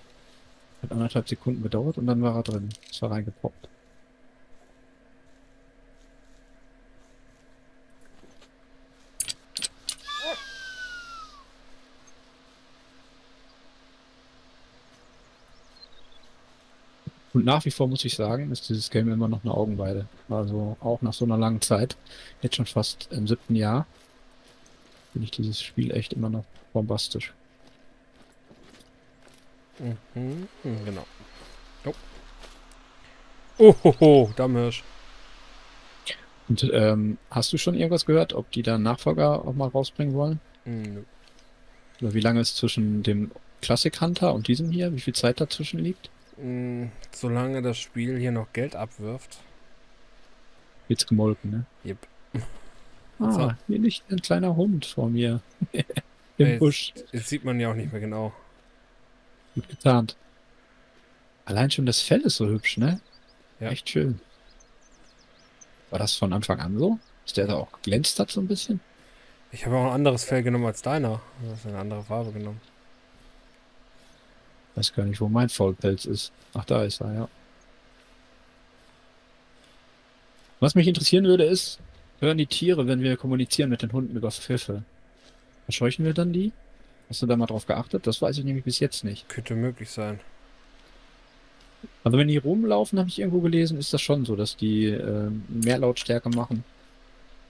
Hat anderthalb Sekunden gedauert und dann war er drin. Ist war reingepoppt. Und nach wie vor muss ich sagen, ist dieses Game immer noch eine Augenweide. Also auch nach so einer langen Zeit, jetzt schon fast im siebten Jahr, finde ich dieses Spiel echt immer noch bombastisch. Mhm, genau. Oh. Ohoho, Dammhirsch. Und ähm, hast du schon irgendwas gehört, ob die da Nachfolger auch mal rausbringen wollen? Mhm. Oder wie lange es zwischen dem Classic Hunter und diesem hier, wie viel Zeit dazwischen liegt? Hm, solange das Spiel hier noch Geld abwirft. Wird's gemolken, ne? Yep. Ah, so. hier liegt ein kleiner Hund vor mir. Im jetzt, Busch. Jetzt sieht man ja auch nicht mehr genau. Gut getarnt. Allein schon das Fell ist so hübsch, ne? Ja. Echt schön. War das von Anfang an so? Ist der da auch glänzt hat so ein bisschen? Ich habe auch ein anderes Fell genommen als deiner. Du hast eine andere Farbe genommen. Weiß gar nicht, wo mein Faulpelz ist. Ach, da ist er, ja. Was mich interessieren würde, ist, hören die Tiere, wenn wir kommunizieren mit den Hunden über Pfiffe? Verscheuchen wir dann die? Hast du da mal drauf geachtet? Das weiß ich nämlich bis jetzt nicht. Könnte möglich sein. Also wenn die rumlaufen, habe ich irgendwo gelesen, ist das schon so, dass die äh, mehr Lautstärke machen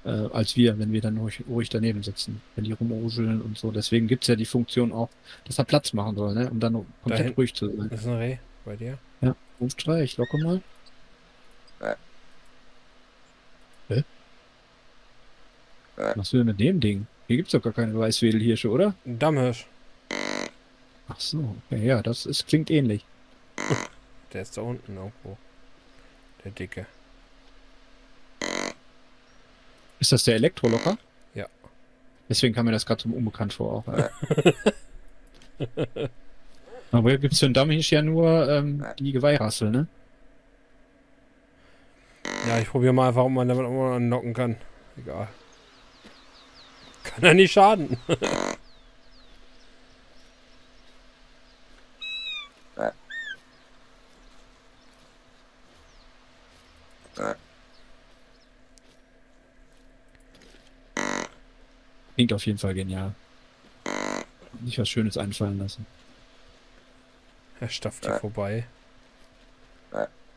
äh, als wir, wenn wir dann ruhig, ruhig daneben sitzen, wenn die rumruscheln und so. Deswegen gibt's ja die Funktion auch, dass er Platz machen soll, ne? um dann komplett Dahin ruhig zu sein. Ist ein Reh bei dir? Ja, Rufstrei, ich locke mal. Äh. Hä? Äh. Was will denn mit dem Ding? Hier gibt's doch gar keine Weißwedelhirsche, oder? Ein Dammhirsch. Ach so, okay, ja, das ist, klingt ähnlich. Der ist da unten irgendwo. Der Dicke. Ist das der Elektrolocker? Ja. Deswegen kam mir das gerade so unbekannt vor auch. Aber gibt es für einen Dammhisch ja nur ähm, die Geweihrassel, ne? Ja, ich probiere mal einfach, ob man damit auch mal knocken kann. Egal. Kann ja nicht schaden. Klingt auf jeden Fall genial. Nicht was Schönes einfallen lassen. Er stafft hier vorbei.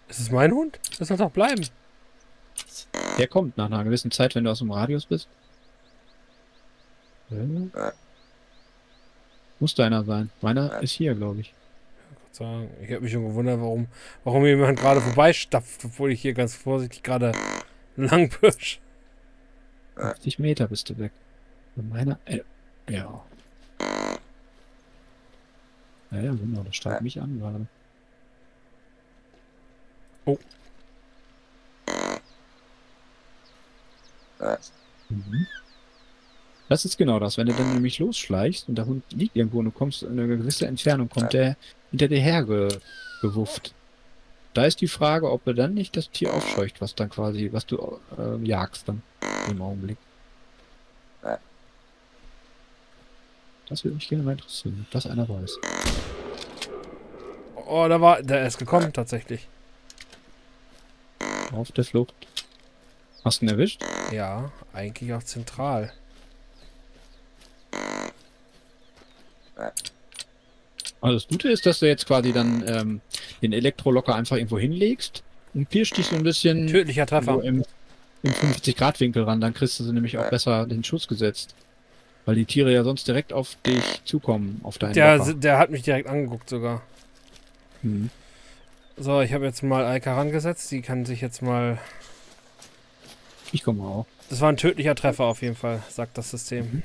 Ist es mein Hund? Das soll doch bleiben. Der kommt nach einer gewissen Zeit, wenn du aus dem Radius bist. Ja. Muss deiner sein. Meiner ist hier, glaube ich. Ich habe mich schon gewundert, warum, warum jemand gerade vorbeistapft, obwohl ich hier ganz vorsichtig gerade lang pirsch. 50 Meter bist du weg. Meiner. Äh, ja. Ja, ja, genau, das starrt mich an gerade. Oh. Mhm. Das ist genau das. Wenn du dann nämlich losschleichst und der Hund liegt irgendwo und du kommst in eine gewisse Entfernung, kommt der hinter dir hergewufft. Da ist die Frage, ob er dann nicht das Tier aufscheucht, was dann quasi, was du äh, jagst dann im Augenblick. Das würde mich gerne mal interessieren, ob das einer weiß. Oh, da war, der ist gekommen tatsächlich. Auf der Flucht. Hast du ihn erwischt? Ja, eigentlich auch zentral. Also das Gute ist, dass du jetzt quasi dann ähm, den Elektrolocker einfach irgendwo hinlegst und pirschst dich so ein bisschen Tödlicher Treffer. im, im 50-Grad-Winkel ran. Dann kriegst du sie nämlich auch besser den Schuss gesetzt. Weil die Tiere ja sonst direkt auf dich zukommen, auf deinen Der, der hat mich direkt angeguckt sogar. Hm. So, ich habe jetzt mal Alka rangesetzt. Die kann sich jetzt mal... Ich komme auch. Das war ein tödlicher Treffer auf jeden Fall, sagt das System. Mhm.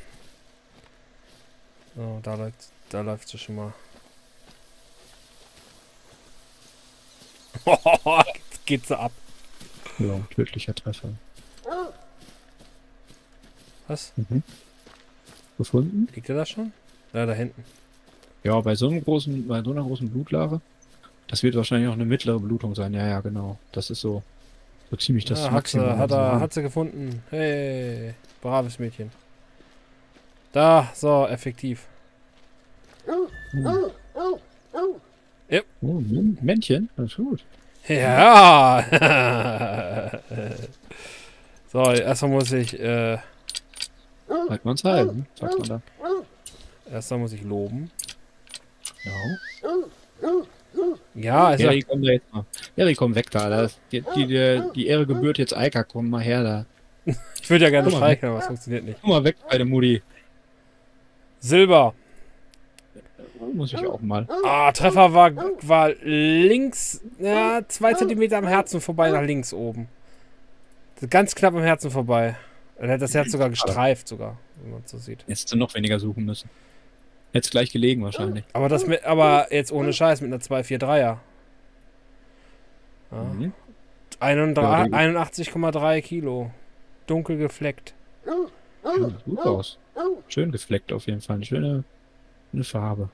So, da läuft, da läuft sie schon mal. Jetzt geht sie ab. Ja, tödlicher Treffer. Was? Mhm. Gefunden? Liegt er da schon? Ja, da hinten. Ja, bei so einem großen, bei so einer großen Blutlage. Das wird wahrscheinlich auch eine mittlere Blutung sein. Ja, ja, genau. Das ist so, so ziemlich das ja, Maximum. Hat, sie, hat, er, hat sie gefunden. Hey, braves Mädchen. Da, so, effektiv. Hm. Ja. Oh, Männchen, das ist gut. Ja. so, erstmal muss ich. Äh, halt man's halten, sagt man da. Erstmal muss ich loben. Ja. Ja, also. Eri, komm da jetzt mal. Eri, komm weg da. Das, die, die, die Ehre gebührt jetzt Eika, komm mal her da. ich würde ja gerne streicheln, aber es funktioniert nicht. Komm mal weg bei Mutti. Silber. Muss ich auch mal. Ah, Treffer war, war links, ja, zwei Zentimeter am Herzen vorbei nach links oben. Ganz knapp am Herzen vorbei. Er hat das Herz sogar gestreift, sogar, wenn man so sieht. Jetzt du noch weniger suchen müssen. Jetzt gleich gelegen wahrscheinlich. Aber das mit, aber jetzt ohne Scheiß mit einer 243er. Ja. Mhm. 81,3 Kilo. Dunkel gefleckt. Ja, sieht gut aus. Schön gefleckt auf jeden Fall. Eine schöne eine Farbe.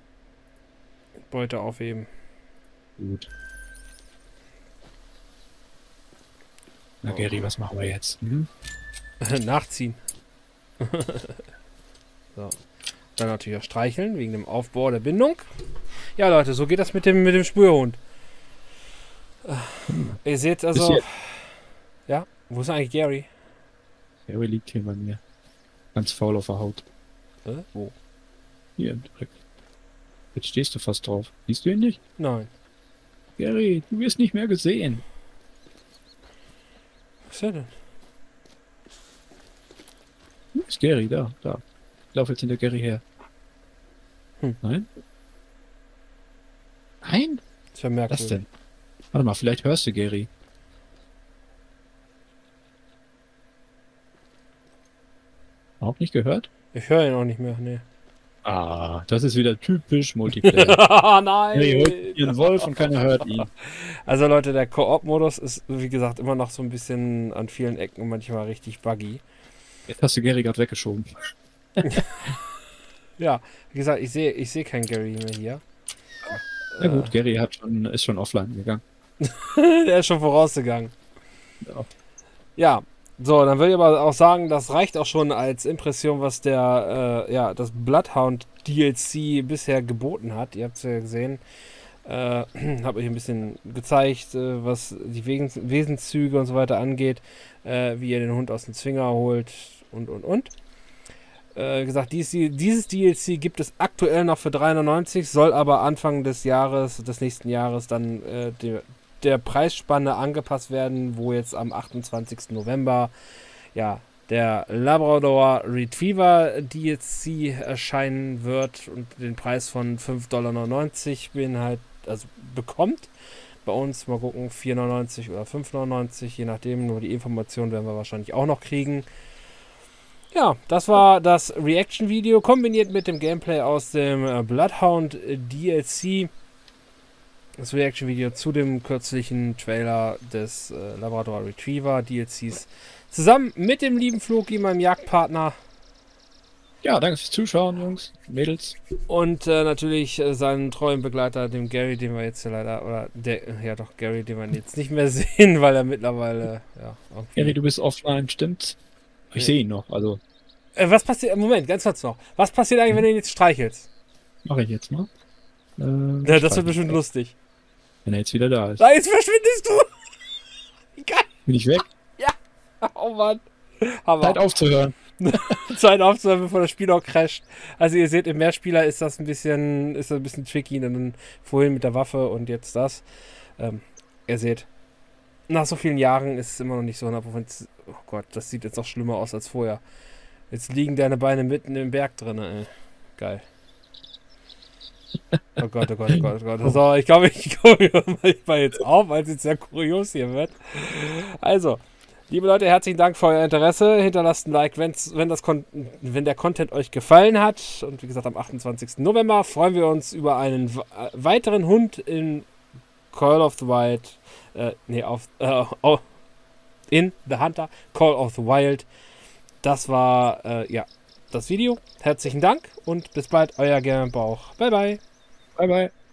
Beute aufheben. Gut. Na. Gary, was machen wir jetzt? Hm? Nachziehen. so. Dann natürlich auch streicheln, wegen dem Aufbau der Bindung. Ja, Leute, so geht das mit dem, mit dem Spürhund. Hm. Ihr seht also... Ja, wo ist eigentlich Gary? Gary liegt hier bei mir. Ganz faul auf der Haut. Äh, wo? Hier, direkt. Jetzt stehst du fast drauf. Siehst du ihn nicht? Nein. Gary, du wirst nicht mehr gesehen. Was ist er denn? Ist Gary? Da, da. Ich laufe jetzt hinter Gary her. Hm. Nein? Nein? Das ist ja Was denn? Warte mal, vielleicht hörst du Gary. Auch nicht gehört? Ich höre ihn auch nicht mehr, nee. Ah, das ist wieder typisch Multiplayer. oh nein! Nee, hört ihren Wolf und keiner hört ihn. Also Leute, der Koop-Modus ist, wie gesagt, immer noch so ein bisschen an vielen Ecken manchmal richtig buggy. Jetzt hast du Gary gerade weggeschoben. ja, wie gesagt, ich sehe ich seh keinen Gary mehr hier. Na gut, äh. Gary hat schon, ist schon offline gegangen. der ist schon vorausgegangen. Ja. ja. So, dann will ich aber auch sagen, das reicht auch schon als Impression, was der, äh, ja, das Bloodhound DLC bisher geboten hat. Ihr habt es ja gesehen. Äh, habe euch ein bisschen gezeigt, äh, was die Wesens Wesenszüge und so weiter angeht, äh, wie ihr den Hund aus dem Zwinger holt und und und. Äh, gesagt, dies, dieses DLC gibt es aktuell noch für 390, soll aber Anfang des Jahres, des nächsten Jahres dann äh, der, der Preisspanne angepasst werden, wo jetzt am 28. November ja der Labrador Retriever DLC erscheinen wird und den Preis von 5,99 Dollar beinhaltet also bekommt. Bei uns mal gucken, 4,99 oder 5,99, je nachdem. Nur die Information werden wir wahrscheinlich auch noch kriegen. Ja, das war das Reaction-Video kombiniert mit dem Gameplay aus dem äh, Bloodhound DLC. Das Reaction-Video zu dem kürzlichen Trailer des äh, Labrador Retriever DLCs. Zusammen mit dem lieben Floki, meinem Jagdpartner. Ja, danke fürs Zuschauen, Jungs, Mädels. Und äh, natürlich äh, seinen treuen Begleiter, dem Gary, den wir jetzt hier leider, oder der, ja doch, Gary, den wir jetzt nicht mehr sehen, weil er mittlerweile, ja. Gary, du bist offline, stimmt's? Ich ja. sehe ihn noch, also. Äh, was passiert, Moment, ganz kurz noch. Was passiert eigentlich, wenn du ihn jetzt streichelst? Mach ich jetzt mal. Äh, ja, das wird bestimmt lustig. Wenn er jetzt wieder da ist. Da, jetzt verschwindest du! Geil! Bin ich weg? Ja! Oh Mann! Aber Zeit aufzuhören. Zeit aufzuhören, bevor das Spiel auch crasht. Also ihr seht, im Mehrspieler ist das ein bisschen, ist das ein bisschen tricky. Dann vorhin mit der Waffe und jetzt das. Ähm, ihr seht, nach so vielen Jahren ist es immer noch nicht so 100%. Oh Gott, das sieht jetzt noch schlimmer aus als vorher. Jetzt liegen deine Beine mitten im Berg drin, ey. Geil. Oh Gott, oh Gott, oh Gott, oh Gott. So, ich glaube, ich komme jetzt auf, weil es jetzt sehr kurios hier wird. Also, Liebe Leute, herzlichen Dank für euer Interesse. Hinterlasst ein Like, wenn's, wenn, das wenn der Content euch gefallen hat. Und wie gesagt, am 28. November freuen wir uns über einen äh, weiteren Hund in Call of the Wild. Äh, nee, auf, äh, oh, in The Hunter, Call of the Wild. Das war, äh, ja, das Video. Herzlichen Dank und bis bald, euer Gerne Bauch. Bye, bye. Bye, bye.